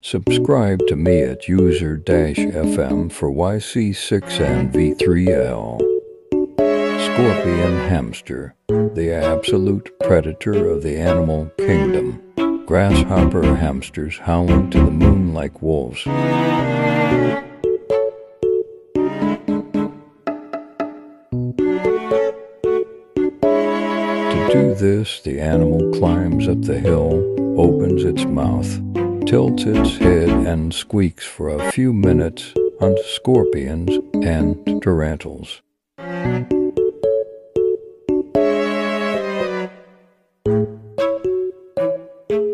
Subscribe to me at user-fm for YC6NV3L. Scorpion hamster, the absolute predator of the animal kingdom. Grasshopper hamsters howling to the moon like wolves. To do this, the animal climbs up the hill, opens its mouth, tilts its head, and squeaks for a few minutes on scorpions and tarantulas.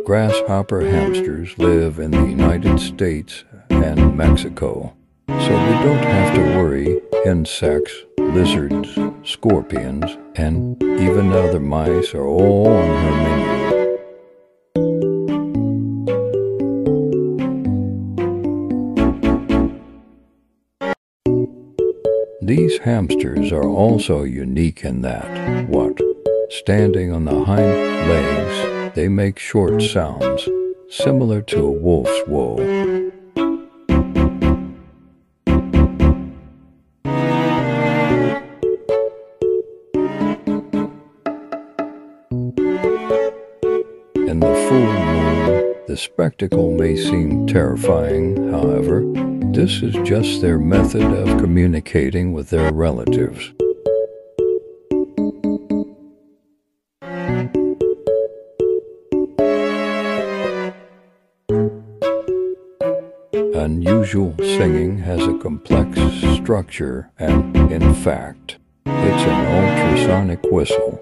Grasshopper hamsters live in the United States and Mexico, so we don't have to worry insects, lizards, scorpions, and even other mice are all on her These hamsters are also unique in that, what? Standing on the hind legs, they make short sounds, similar to a wolf's wool. In the full moon, the spectacle may seem terrifying, however, this is just their method of communicating with their relatives. Unusual singing has a complex structure and, in fact, it's an ultrasonic whistle.